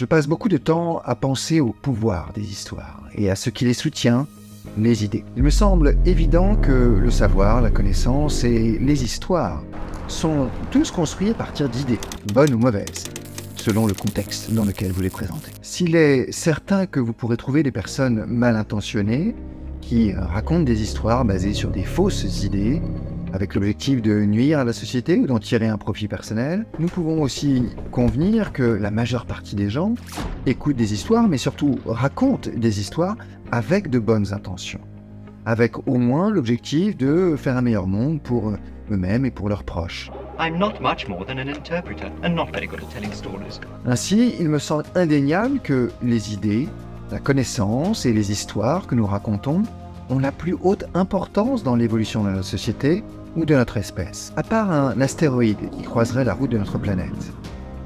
Je passe beaucoup de temps à penser au pouvoir des histoires et à ce qui les soutient, les idées. Il me semble évident que le savoir, la connaissance et les histoires sont tous construits à partir d'idées, bonnes ou mauvaises, selon le contexte dans lequel vous les présentez. S'il est certain que vous pourrez trouver des personnes mal intentionnées qui racontent des histoires basées sur des fausses idées, avec l'objectif de nuire à la société ou d'en tirer un profit personnel. Nous pouvons aussi convenir que la majeure partie des gens écoutent des histoires, mais surtout racontent des histoires avec de bonnes intentions, avec au moins l'objectif de faire un meilleur monde pour eux-mêmes et pour leurs proches. Ainsi, il me semble indéniable que les idées, la connaissance et les histoires que nous racontons ont la plus haute importance dans l'évolution de notre société ou de notre espèce, à part un astéroïde qui croiserait la route de notre planète.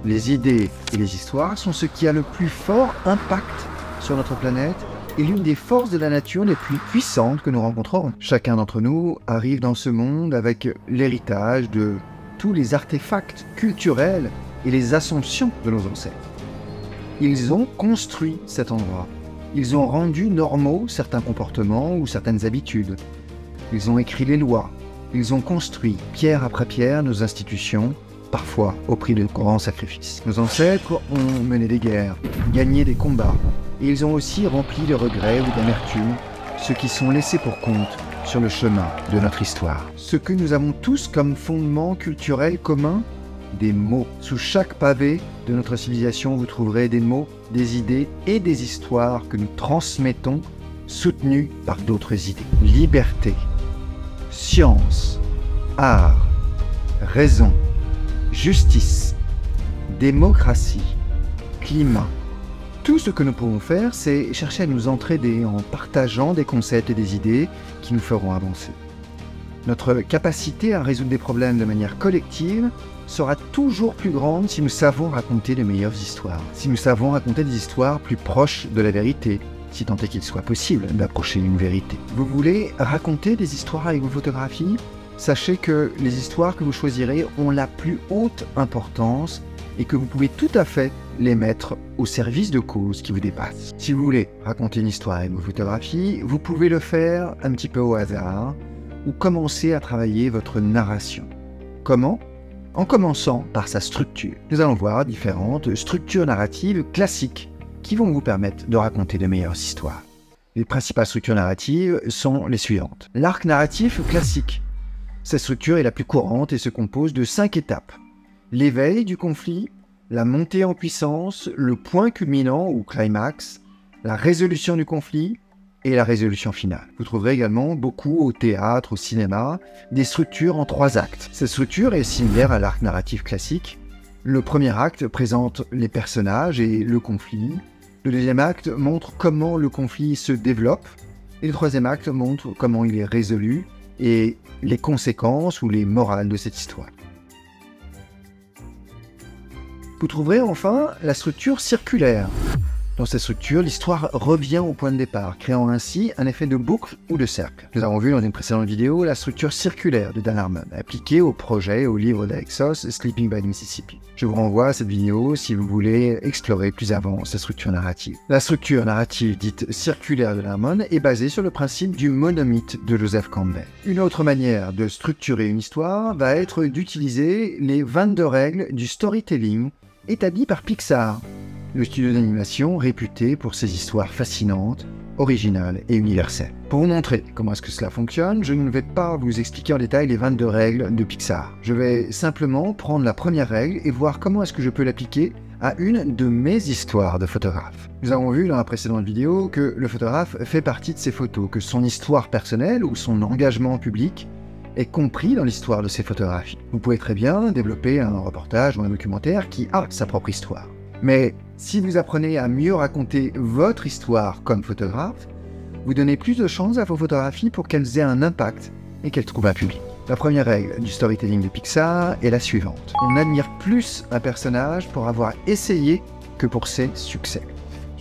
Les idées et les histoires sont ce qui a le plus fort impact sur notre planète et l'une des forces de la nature les plus puissantes que nous rencontrerons. Chacun d'entre nous arrive dans ce monde avec l'héritage de tous les artefacts culturels et les assumptions de nos ancêtres. Ils ont construit cet endroit. Ils ont rendu normaux certains comportements ou certaines habitudes. Ils ont écrit les lois, ils ont construit, pierre après pierre, nos institutions, parfois au prix de grands sacrifices. Nos ancêtres ont mené des guerres, gagné des combats, et ils ont aussi rempli de regrets ou d'amertume ceux qui sont laissés pour compte sur le chemin de notre histoire. Ce que nous avons tous comme fondement culturel commun, des mots. Sous chaque pavé de notre civilisation, vous trouverez des mots, des idées et des histoires que nous transmettons, soutenues par d'autres idées. Liberté, science, art, raison, justice, démocratie, climat. Tout ce que nous pouvons faire, c'est chercher à nous entraider en partageant des concepts et des idées qui nous feront avancer. Notre capacité à résoudre des problèmes de manière collective sera toujours plus grande si nous savons raconter de meilleures histoires, si nous savons raconter des histoires plus proches de la vérité, si tant est qu'il soit possible d'approcher une vérité. Vous voulez raconter des histoires avec vos photographies? Sachez que les histoires que vous choisirez ont la plus haute importance et que vous pouvez tout à fait les mettre au service de causes qui vous dépassent. Si vous voulez raconter une histoire avec vos photographies, vous pouvez le faire un petit peu au hasard ou commencer à travailler votre narration. Comment? En commençant par sa structure. Nous allons voir différentes structures narratives classiques qui vont vous permettre de raconter de meilleures histoires. Les principales structures narratives sont les suivantes. L'arc narratif classique. Cette structure est la plus courante et se compose de cinq étapes. L'éveil du conflit, la montée en puissance, le point culminant ou climax, la résolution du conflit et la résolution finale. Vous trouverez également beaucoup au théâtre, au cinéma, des structures en trois actes. Cette structure est similaire à l'arc narratif classique. Le premier acte présente les personnages et le conflit. Le deuxième acte montre comment le conflit se développe. Et le troisième acte montre comment il est résolu et les conséquences ou les morales de cette histoire. Vous trouverez enfin la structure circulaire. Dans cette structure, l'histoire revient au point de départ, créant ainsi un effet de boucle ou de cercle. Nous avons vu dans une précédente vidéo la structure circulaire de Dan Harmon, appliquée au projet et au livre d'Alexos, Sleeping by Mississippi. Je vous renvoie à cette vidéo si vous voulez explorer plus avant cette structure narrative. La structure narrative dite circulaire de Harmon est basée sur le principe du monomythe de Joseph Campbell. Une autre manière de structurer une histoire va être d'utiliser les 22 règles du storytelling établies par Pixar le studio d'animation réputé pour ses histoires fascinantes, originales et universelles. Pour vous montrer comment est-ce que cela fonctionne, je ne vais pas vous expliquer en détail les 22 règles de Pixar. Je vais simplement prendre la première règle et voir comment est-ce que je peux l'appliquer à une de mes histoires de photographe. Nous avons vu dans la précédente vidéo que le photographe fait partie de ses photos, que son histoire personnelle ou son engagement public est compris dans l'histoire de ses photographies. Vous pouvez très bien développer un reportage ou un documentaire qui a sa propre histoire. Mais si vous apprenez à mieux raconter votre histoire comme photographe, vous donnez plus de chances à vos photographies pour qu'elles aient un impact et qu'elles trouvent un public. La première règle du storytelling de Pixar est la suivante. On admire plus un personnage pour avoir essayé que pour ses succès.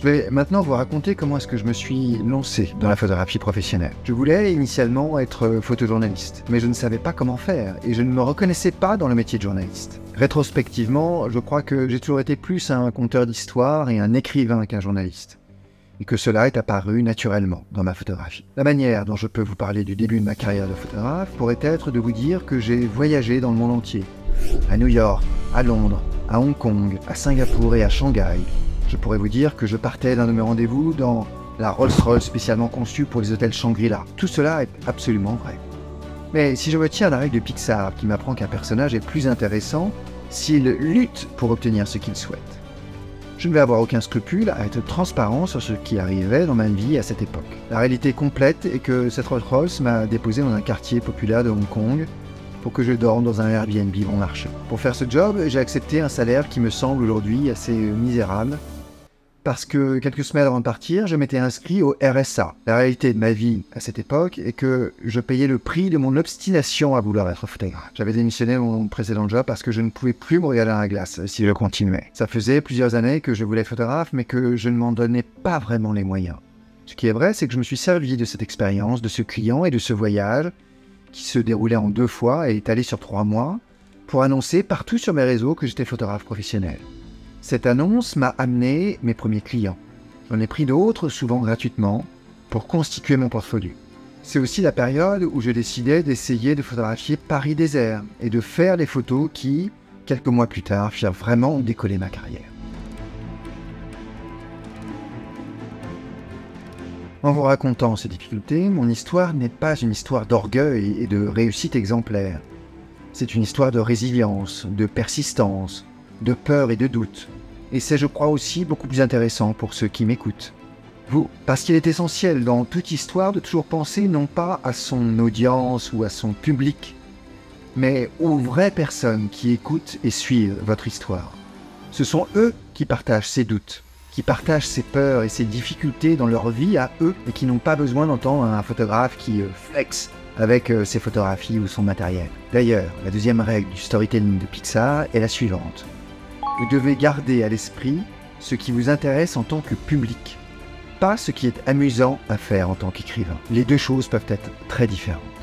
Je vais maintenant vous raconter comment est-ce que je me suis lancé dans la photographie professionnelle. Je voulais initialement être photojournaliste, mais je ne savais pas comment faire et je ne me reconnaissais pas dans le métier de journaliste. Rétrospectivement, je crois que j'ai toujours été plus un conteur d'histoire et un écrivain qu'un journaliste et que cela est apparu naturellement dans ma photographie. La manière dont je peux vous parler du début de ma carrière de photographe pourrait être de vous dire que j'ai voyagé dans le monde entier. À New York, à Londres, à Hong Kong, à Singapour et à Shanghai, je pourrais vous dire que je partais d'un de mes rendez-vous dans la Rolls-Royce spécialement conçue pour les hôtels Shangri-La. Tout cela est absolument vrai. Mais si je me tiens à la règle de Pixar qui m'apprend qu'un personnage est plus intéressant s'il lutte pour obtenir ce qu'il souhaite, je ne vais avoir aucun scrupule à être transparent sur ce qui arrivait dans ma vie à cette époque. La réalité complète est que cette Rolls-Royce m'a déposé dans un quartier populaire de Hong Kong pour que je dorme dans un Airbnb bon marché. Pour faire ce job, j'ai accepté un salaire qui me semble aujourd'hui assez misérable parce que quelques semaines avant de partir, je m'étais inscrit au RSA. La réalité de ma vie à cette époque est que je payais le prix de mon obstination à vouloir être photographe. J'avais démissionné de mon précédent job parce que je ne pouvais plus me regarder dans la glace si je continuais. Ça faisait plusieurs années que je voulais être photographe, mais que je ne m'en donnais pas vraiment les moyens. Ce qui est vrai, c'est que je me suis servi de cette expérience, de ce client et de ce voyage, qui se déroulait en deux fois et étalé sur trois mois, pour annoncer partout sur mes réseaux que j'étais photographe professionnel. Cette annonce m'a amené mes premiers clients. J'en ai pris d'autres, souvent gratuitement, pour constituer mon portfolio. C'est aussi la période où je décidais d'essayer de photographier Paris désert et de faire les photos qui, quelques mois plus tard, firent vraiment décoller ma carrière. En vous racontant ces difficultés, mon histoire n'est pas une histoire d'orgueil et de réussite exemplaire. C'est une histoire de résilience, de persistance, de peur et de doute. Et c'est, je crois, aussi beaucoup plus intéressant pour ceux qui m'écoutent. Vous, parce qu'il est essentiel dans toute histoire de toujours penser non pas à son audience ou à son public, mais aux vraies personnes qui écoutent et suivent votre histoire. Ce sont eux qui partagent ces doutes, qui partagent ces peurs et ces difficultés dans leur vie à eux et qui n'ont pas besoin d'entendre un photographe qui euh, flex avec euh, ses photographies ou son matériel. D'ailleurs, la deuxième règle du storytelling de Pixar est la suivante. Vous devez garder à l'esprit ce qui vous intéresse en tant que public, pas ce qui est amusant à faire en tant qu'écrivain. Les deux choses peuvent être très différentes.